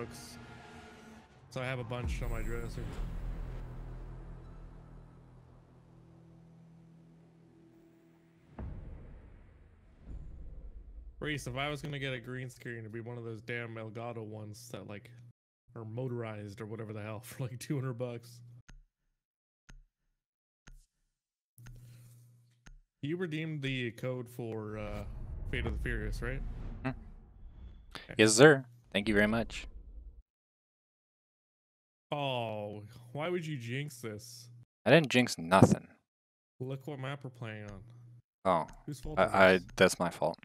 books. So I have a bunch on my dresser. Reese, if I was gonna get a green screen, it'd be one of those damn Elgato ones that like are motorized or whatever the hell for like 200 bucks. You redeemed the code for uh, Fate of the Furious, right? Yes, sir. Thank you very much. Oh, why would you jinx this? I didn't jinx nothing. Look what map we're playing on. Oh, Whose fault is I, I that's my fault.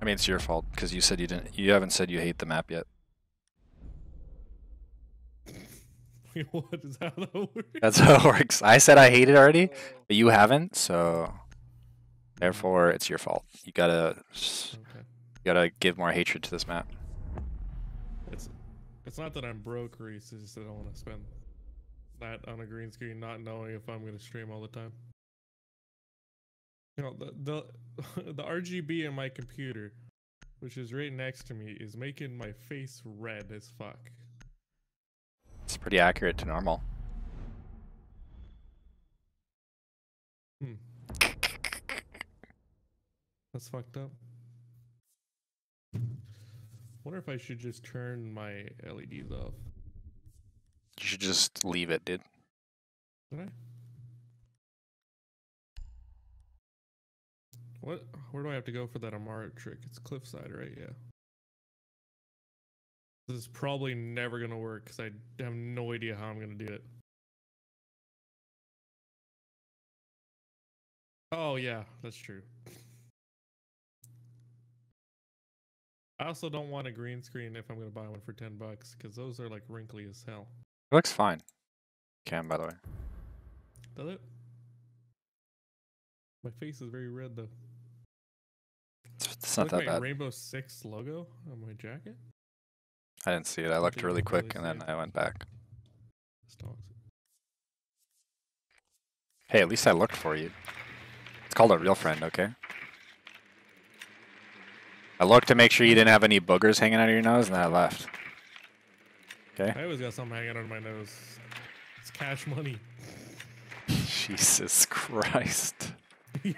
I mean, it's your fault because you said you didn't. You haven't said you hate the map yet. Wait, what is that how that works? That's how it works. I said I hate it already, oh. but you haven't, so therefore mm. it's your fault. You gotta, Okay. you gotta give more hatred to this map. It's not that I'm broke, Reese. It's just that I don't want to spend that on a green screen, not knowing if I'm gonna stream all the time. You know, the the the RGB in my computer, which is right next to me, is making my face red as fuck. It's pretty accurate to normal. Hmm. That's fucked up. Wonder if I should just turn my LEDs off. You should just leave it, dude. Did What? Where do I have to go for that Amara trick? It's cliffside, right? Yeah. This is probably never gonna work because I have no idea how I'm gonna do it. Oh yeah, that's true. I also don't want a green screen if I'm gonna buy one for ten bucks because those are like wrinkly as hell. It looks fine. Cam, by the way. Does it? My face is very red though. It's, not that bad. Rainbow Six logo on my jacket. I didn't see it. I looked really quick really and then. I went back. Hey, at least I looked for you. It's called a real friend, okay? I looked to make sure you didn't have any boogers hanging out of your nose, and then I left. Okay? I always got something hanging out of my nose. It's cash money. Jesus Christ.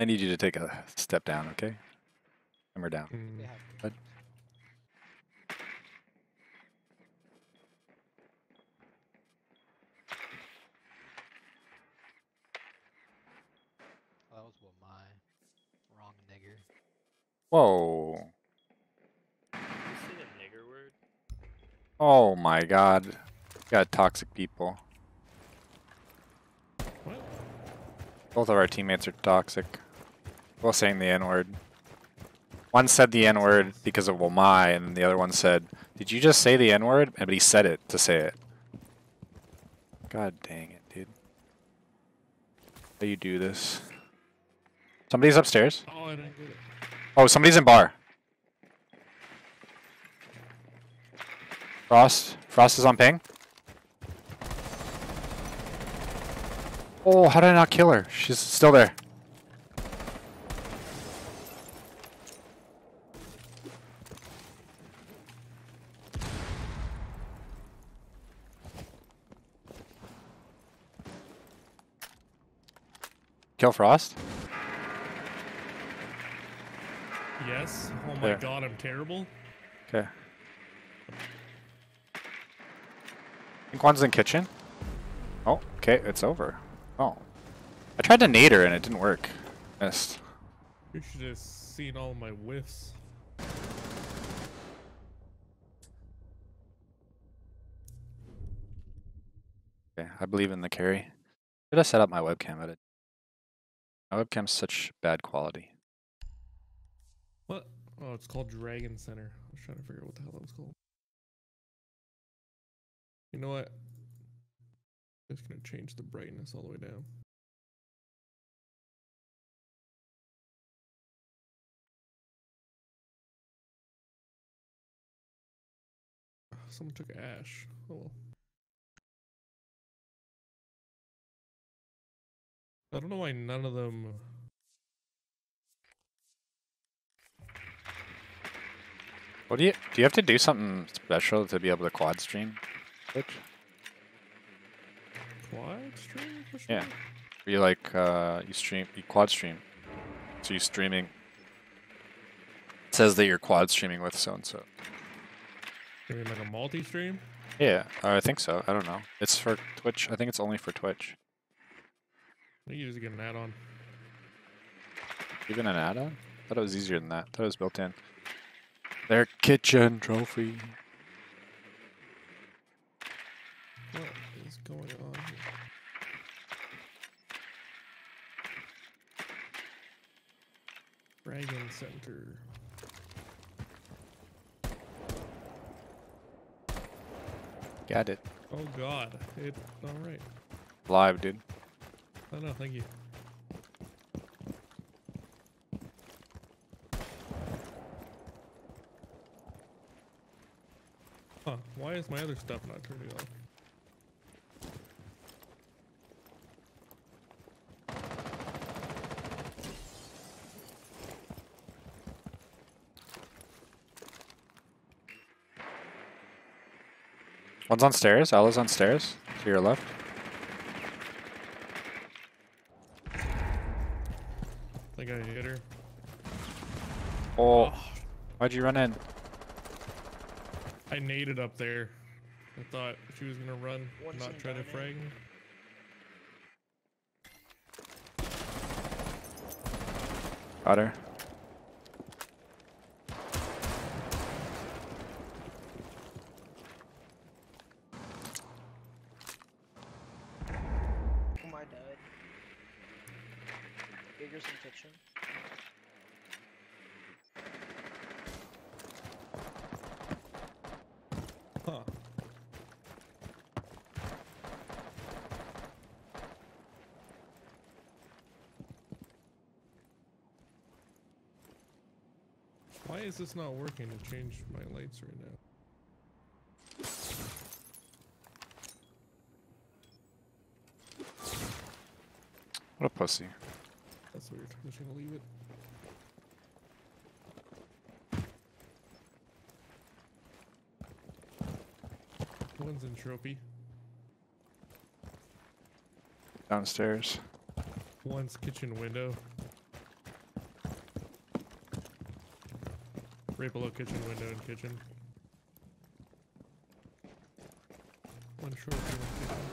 I need you to take a step down, okay? Hammer down. Mm, But- That was what my wrong nigger. Whoa. You say the nigger word? Oh my god. Got toxic people. What? Both of our teammates are toxic. Both saying the N word. One said the N word because of Womai, and the other one said, Did you just say the N word? But he said it to say it. God dang it, dude. How you do this? Somebody's upstairs. Oh, I didn't get it. Oh, somebody's in bar. Frost. Frost is on ping. Oh, how did I not kill her? She's still there. Kill Frost? Oh my There. god, I'm terrible. Okay. I think one's in kitchen. Oh, okay, it's over. Oh. I tried to nade her and it didn't work. Missed. You should have seen all my whiffs. Okay, I believe in the carry. Should have set up my webcam at it. My webcam's such bad quality. What? Oh, it's called Dragon Center. I was trying to figure out what the hell that was called. You know what? I'm just gonna change the brightness all the way down. Ah, someone took Ash. Oh well. I don't know why none of them. What do you do? You have to do something special to be able to quad stream Twitch? Quad stream? Question Yeah. mark? You like uh, you stream you quad stream, so you streaming. It says that you're quad streaming with so and so. You mean like a multi-stream? Yeah, uh, I think so. I don't know. It's for Twitch. I think it's only for Twitch. I think you just get an add-on. Even an add-on? thought it was easier than that. thought it was built in. Their kitchen trophy. What is going on here? Dragon Center. Got it. Oh god. It alright. Live, dude. Oh no, thank you. Huh, why is my other stuff not turning off? One's on stairs. Ela's on stairs. To your left. I think I hit her. Oh, why'd you run in? I naded up there. I thought she was gonna run, One's not try to diamond. frag me. Got her. Oh my died. Bigger's in kitchen. Huh. Why is this not working to change my lights right now? What a pussy. That's weird. I'm just gonna leave it. One's in trophy. Downstairs. One's kitchen window. Right below kitchen window and kitchen. One trophy, one kitchen.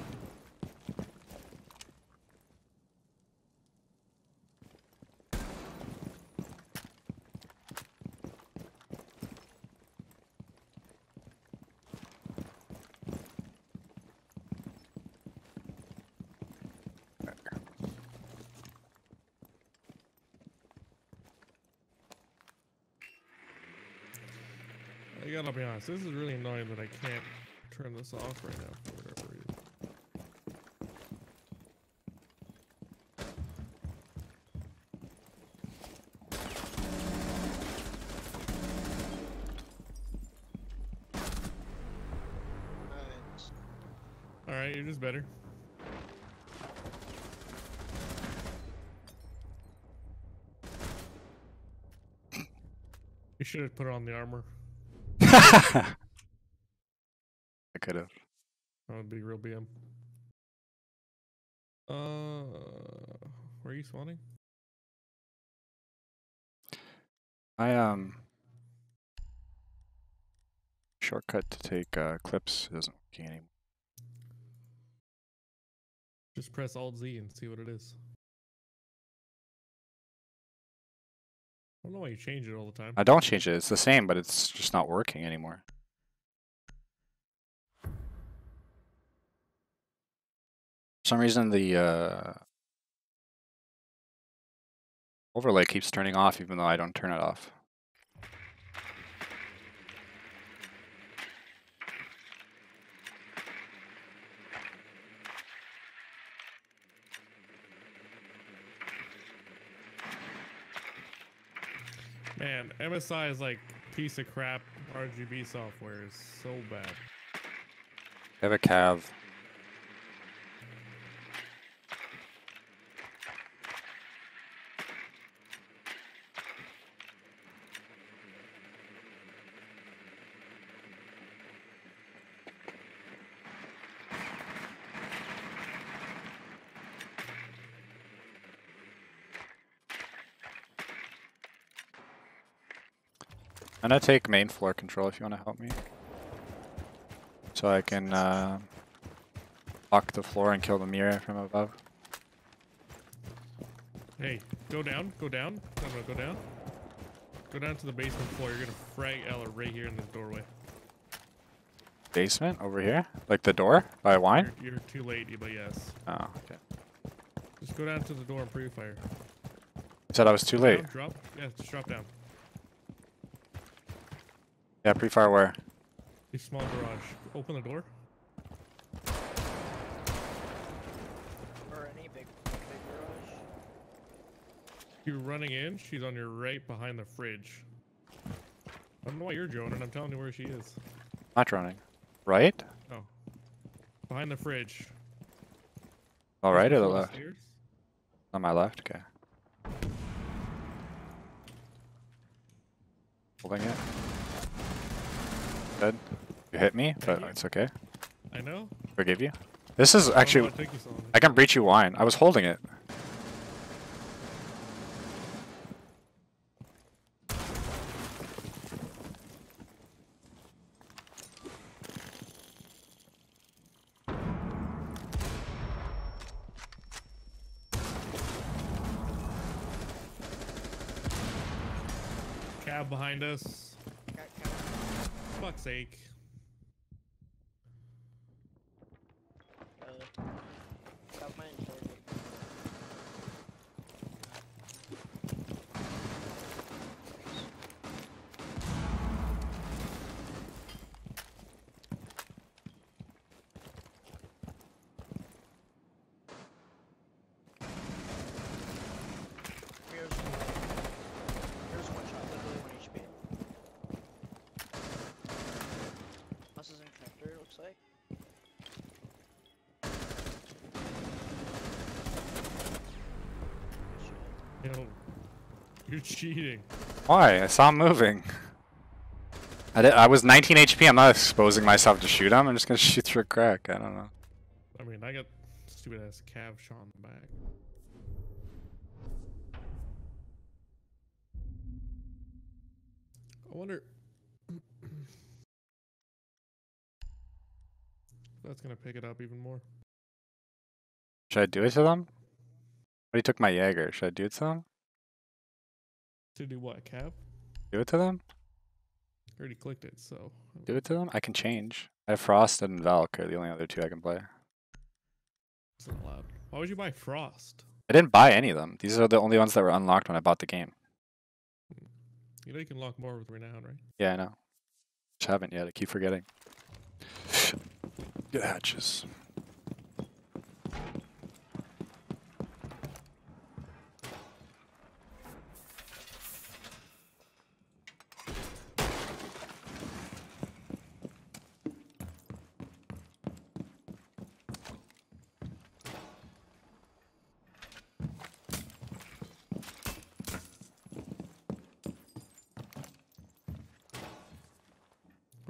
I gotta be honest, this is really annoying that I can't turn this off right now for whatever reason. Alright, you're just better. You should have put on the armor. I could have. That would be real BM. Uh, where are you spawning? I um shortcut to take uh, clips isn't working anymore. Just press Alt Z and see what it is. I don't know why you change it all the time. I don't change it. It's the same, but it's just not working anymore. For some reason, the uh, overlay keeps turning off, even though I don't turn it off. Man, MSI is like piece of crap RGB software is so bad. I have a cav. I'm gonna take main floor control if you want to help me. So I can uh, lock the floor and kill the mirror from above. Hey, go down, go down. No, no, go down. Go down to the basement floor. You're gonna frag Ela right here in this doorway. Basement over here? Like the door by wine? You're, you're too late, but yes. Oh, okay. Just go down to the door and pre-fire. You said I was too late. Down, drop. Yeah, just drop down. Yeah, pretty far where? The small garage. Open the door. Or any big, big garage. You're running in. She's on your right behind the fridge. I don't know why you're droning. I'm telling you where she is. Not running. Right? Oh. Behind the fridge. All right or the left? stairs? On my left? Okay. Holding it. Good. You hit me, but you. it's okay. I know. Forgive you. This is I actually. why it took you so long. I can breach you wine. I was holding it. Cav behind us. Fuck's sake. Uh, got mine sorted. Here's Here's one shot, literally one HP. Us is in connector, it looks like. Yo, you're cheating. Why? I saw him moving. I, did, I was 19 HP. I'm not exposing myself to shoot him. I'm just gonna shoot through a crack. I don't know. I mean, I got stupid ass cav shot in the back. I wonder. That's gonna pick it up even more. Should I do it to them? But he took my Jaeger. Should I do it to them? To do what, Cav? Do it to them? I already clicked it, so. Do it to them? I can change. I have Frost and Valk are the only other two I can play. It's not allowed. Why would you buy Frost? I didn't buy any of them. These are the only ones that were unlocked when I bought the game. Hmm. You know you can lock more with Renown, right? Yeah, I know. Just haven't yet. I keep forgetting. Get hatches.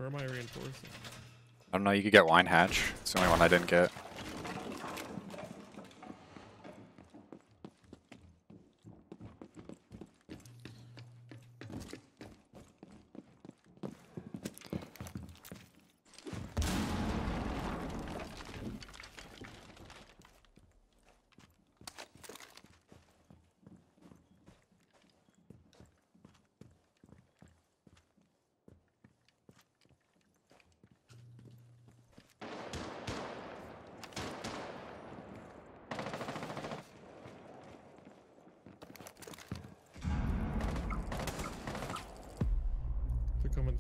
Where am I reinforcing? I don't know. You could get Wine Hatch. It's the only one I didn't get.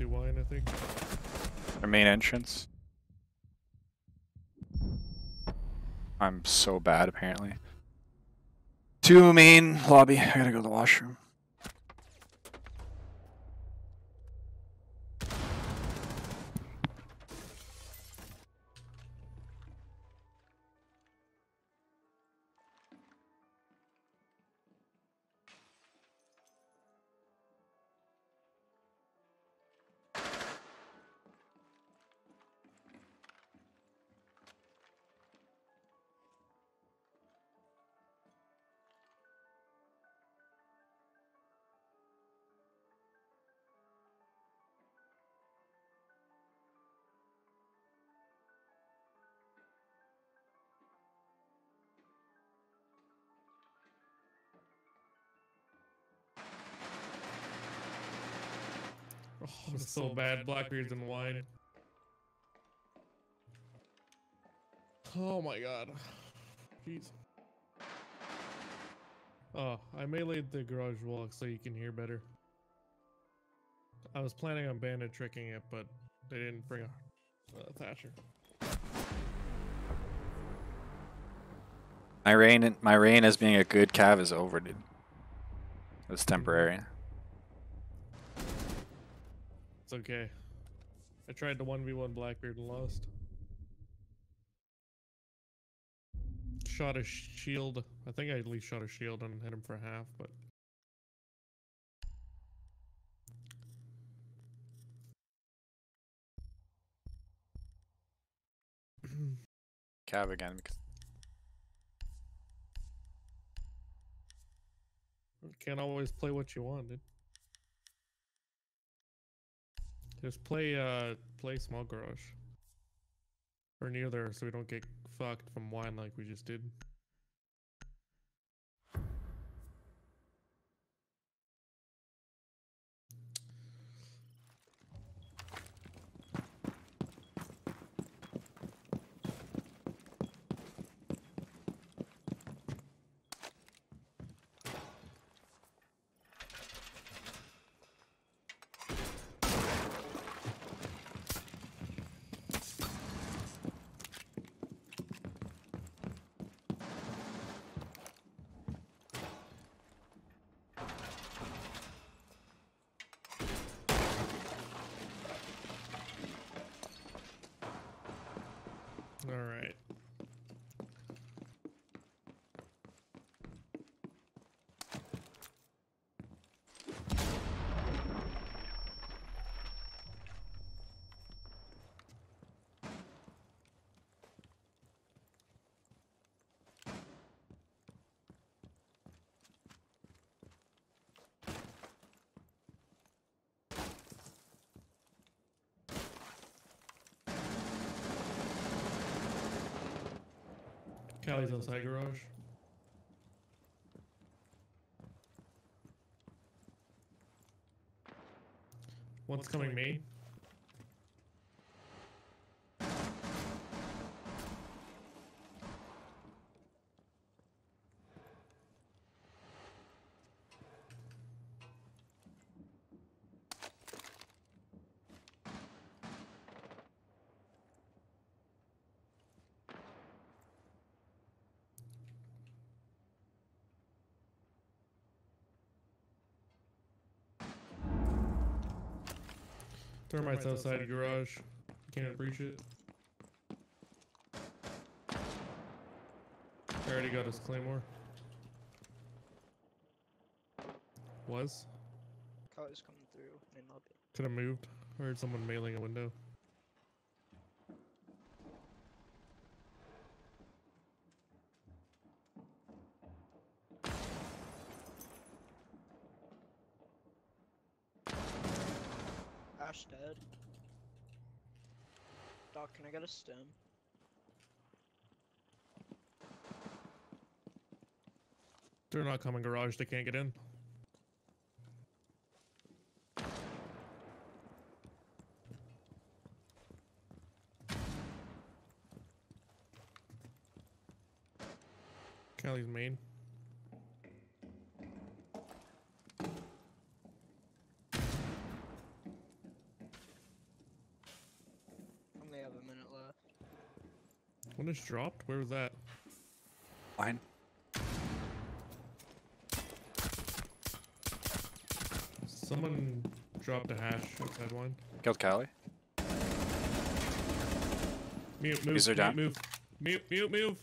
Coming wine, I think. Their main entrance. I'm so bad, apparently. Two main lobby. I gotta go to the washroom. Oh, it's so bad. Blackbeard's and wine. Oh my god. Jeez. Oh, I meleeed the garage wall so you can hear better. I was planning on bandit tricking it, but they didn't bring a Thatcher. My reign, my reign as being a good cav is over, dude. It was temporary. It's okay. I tried to 1v1 Blackbeard and lost. Shot a shield. I think I at least shot a shield and hit him for half, but. Cav again. Because Can't always play what you want, dude. Just play uh play small garage. Or near there so we don't get fucked from wine like we just did. Callie's outside garage. One's coming main. Thermite's outside the garage. Can't breach it. I already got his claymore. Was? Cars coming through in lobby. Could have moved. I heard someone mailing a window. Dead. Doc, can I get a stem? They're not coming garage. They can't get in. Callie's main. Only have a minute left. One dropped. Where was that? Fine. Someone dropped a hash outside one. Killed Callie. Mute, move, These are mute, down. move. Mute, mute, move.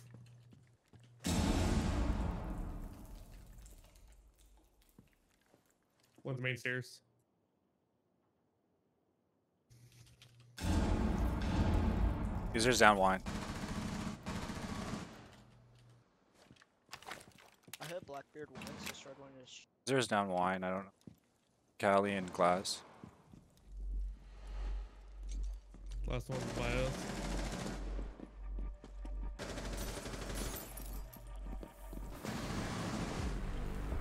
One's main stairs. User's down wine. I hit Blackbeard once, just tried one to sh- User's down wine. I don't know. Callie and glass. Last one's by us.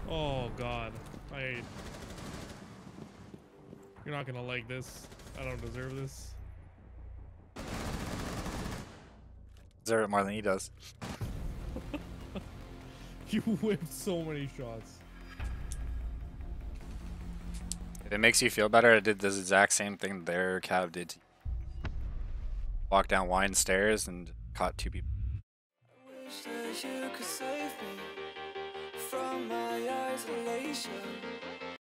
Oh god. I You're You're not gonna like this. I don't deserve this. Deserve it more than he does. You whipped so many shots. If it makes you feel better, I did this exact same thing their Cav did. Walked down wine stairs and caught two people. wish